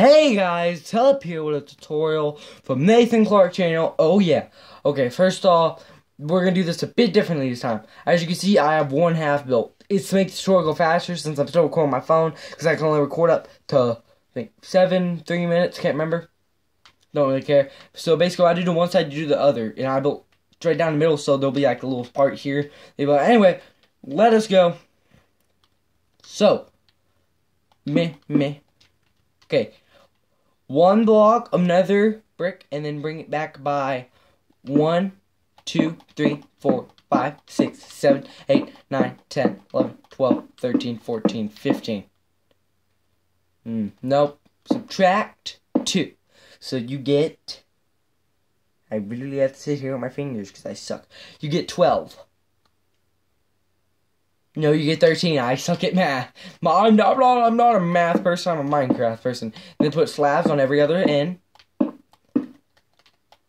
Hey guys, Telep here with a tutorial from Nathan Clark channel. Oh yeah. Okay, first off, we're gonna do this a bit differently this time. As you can see, I have one half built. It's to make the tutorial go faster since I'm still recording my phone because I can only record up to I think seven, three minutes. Can't remember. Don't really care. So basically, I do the one side, you do the other, and I built straight down the middle, so there'll be like a little part here. Anyway, let us go. So, me me. Okay, one block, another brick, and then bring it back by one, two, three, four, five, six, seven, eight, nine, ten, eleven, twelve, thirteen, fourteen, fifteen. Mm, nope. Subtract 2. So you get. I really have to sit here with my fingers because I suck. You get 12. No, you get 13. I suck at math. I'm not, I'm not a math person, I'm a Minecraft person. Then put slabs on every other end.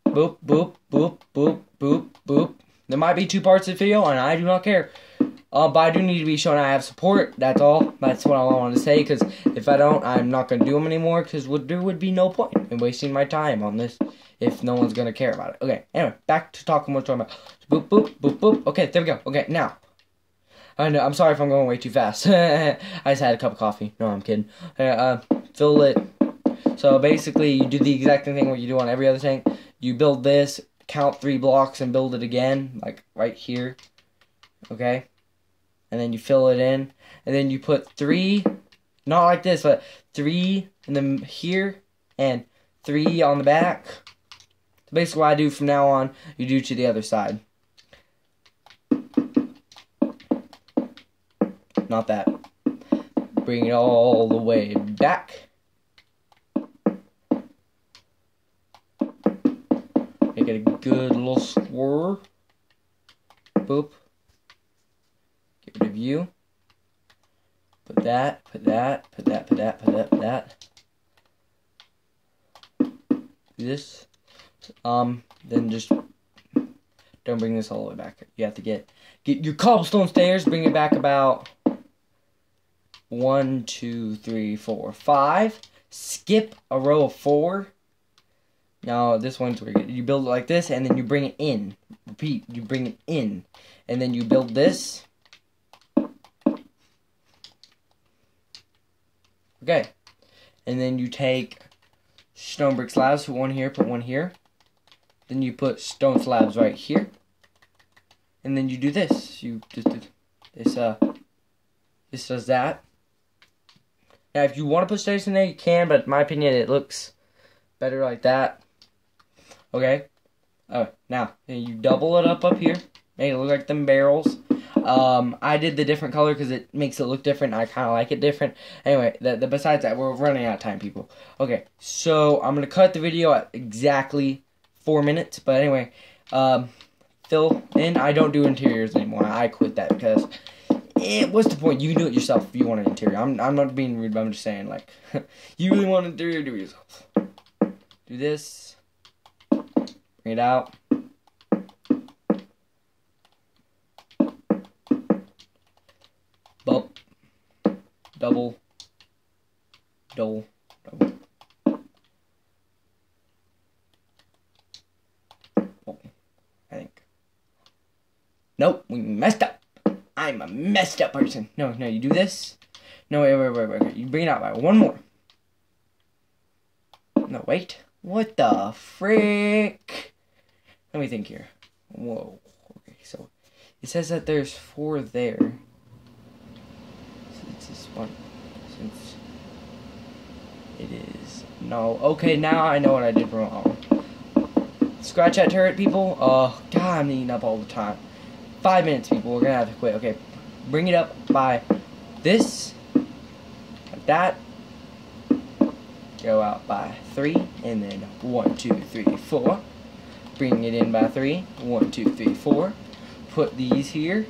Boop, boop, boop, boop, boop, boop. There might be two parts of the video, and I do not care. Uh, but I do need to be shown I have support. That's all. That's what I want to say. Because if I don't, I'm not going to do them anymore. Because there would be no point in wasting my time on this if no one's going to care about it. Okay, anyway, back to talking what we're talking about. Boop, boop, boop, boop. Okay, there we go. Okay, now. I know, I'm sorry if I'm going way too fast. I just had a cup of coffee. No, I'm kidding. Uh, fill it. So basically, you do the exact same thing what you do on every other thing. You build this, count three blocks, and build it again, like right here. Okay? And then you fill it in. And then you put three, not like this, but three and then here, and three on the back. So basically, what I do from now on, you do to the other side. Not that. Bring it all the way back. Make it a good little square. Boop. Get rid of you. Put that, put that, put that, put that, put that, put that. Do this. Um, then just don't bring this all the way back. You have to get get your cobblestone stairs, bring it back about one, two, three, four, five. Skip a row of four. Now this one's where you build it like this, and then you bring it in. Repeat, you bring it in, and then you build this. Okay, and then you take stone brick slabs. Put one here, put one here. Then you put stone slabs right here, and then you do this. You just this uh this does that. Now, if you want to put stairs in there, you can, but in my opinion, it looks better like that. Okay? Oh, now, you double it up up here. Make it look like them barrels. Um, I did the different color because it makes it look different. I kind of like it different. Anyway, the, the, besides that, we're running out of time, people. Okay, so I'm going to cut the video at exactly four minutes. But anyway, um, fill in. I don't do interiors anymore. I quit that because eh, what's the point? You can do it yourself if you want an interior. I'm, I'm not being rude, but I'm just saying, like, you really want an interior, do it yourself. Do this. Bring it out. Bump. Double. Double. Double. I think. Nope, we messed up. I'm a messed up person. No, no, you do this. No, wait, wait, wait, wait. wait. You bring it out by one more. No, wait. What the frick? Let me think here. Whoa. Okay, so it says that there's four there. It's this one. Since it is no. Okay, now I know what I did wrong. Scratch that turret, people. Oh, God, I'm eating up all the time. Five minutes, people. We're gonna have to quit. Okay, bring it up by this, like that. Go out by three, and then one, two, three, four. Bring it in by three. One, two, three, four. Put these here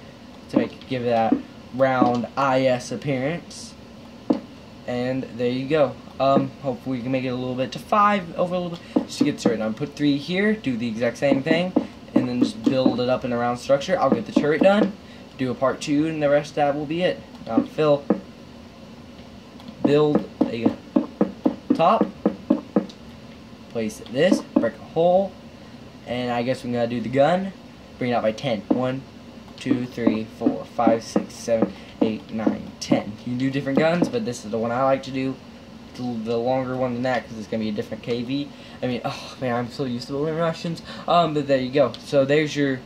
to make give that round IS appearance. And there you go. Um, hopefully we can make it a little bit to five over a little bit. Just to get started. I'm put three here. Do the exact same thing and then just build it up in a round structure. I'll get the turret done, do a part two, and the rest of that will be it. Now, fill, build a top. Place this, break a hole, and I guess we're going to do the gun. Bring it out by 10. 1, 2, 3, 4, 5, 6, 7, 8, 9, 10. You can do different guns, but this is the one I like to do. The, longer one than that because it's gonna be a different KV. I mean, oh man, I'm so used to the Russians. Um, but there you go. So there's your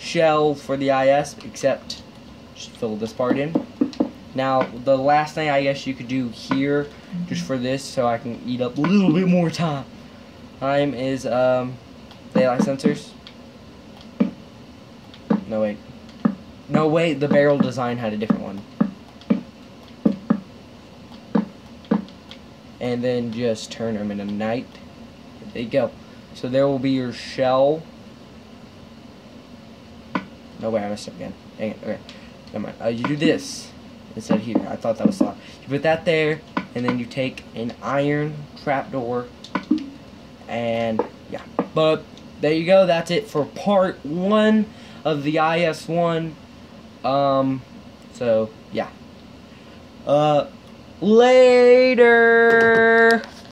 shell for the IS, except just fill this part in. Now, the last thing I guess you could do here, just for this, so I can eat up a little bit more time, time is um, daylight sensors. No wait, no wait. The barrel design had a different one. And then just turn them in a night. There you go. So there will be your shell. No way, I messed up again. Dang it. Okay. Never mind. Uh, you do this instead here. I thought that was slot. You put that there, and then you take an iron trapdoor, and yeah. But there you go. That's it for part one of the IS-1. Um, so yeah. Uh, later.